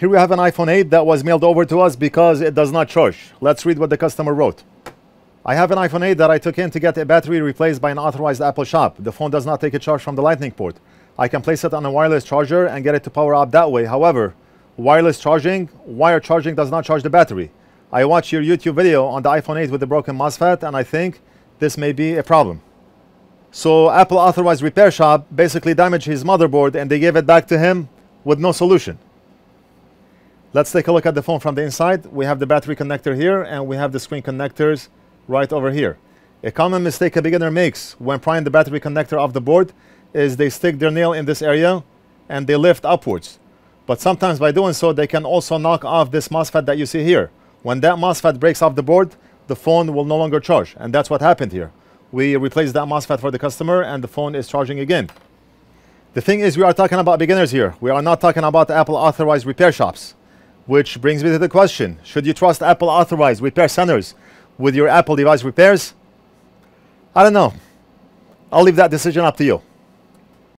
Here we have an iPhone 8 that was mailed over to us because it does not charge. Let's read what the customer wrote. I have an iPhone 8 that I took in to get a battery replaced by an authorized Apple shop. The phone does not take a charge from the lightning port. I can place it on a wireless charger and get it to power up that way. However, wireless charging, wire charging does not charge the battery. I watched your YouTube video on the iPhone 8 with the broken MOSFET and I think this may be a problem. So Apple authorized repair shop basically damaged his motherboard and they gave it back to him with no solution. Let's take a look at the phone from the inside. We have the battery connector here and we have the screen connectors right over here. A common mistake a beginner makes when prying the battery connector off the board is they stick their nail in this area and they lift upwards. But sometimes by doing so, they can also knock off this MOSFET that you see here. When that MOSFET breaks off the board, the phone will no longer charge. And that's what happened here. We replaced that MOSFET for the customer and the phone is charging again. The thing is, we are talking about beginners here. We are not talking about Apple authorized repair shops. Which brings me to the question Should you trust Apple authorized repair centers with your Apple device repairs? I don't know. I'll leave that decision up to you.